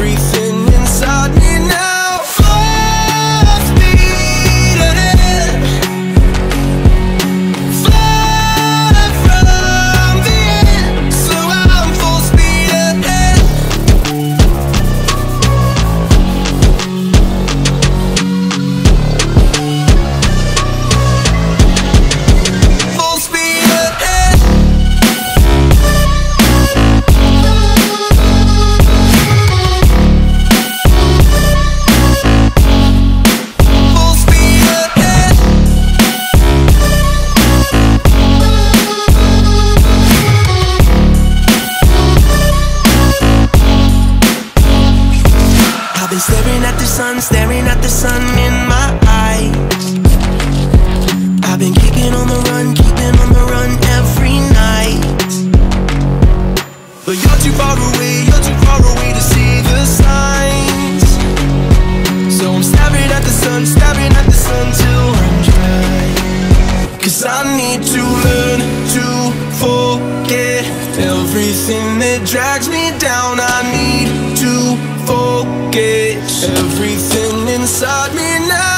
Everything been staring at the sun, staring at the sun in my eyes. I've been keeping on the run, keeping on the run every night. But you're too far away, you're too far away to see the signs. So I'm staring at the sun, staring at the sun till I'm dry. Cause I need to learn to forget everything that drags me down. I need to forget everything inside me now.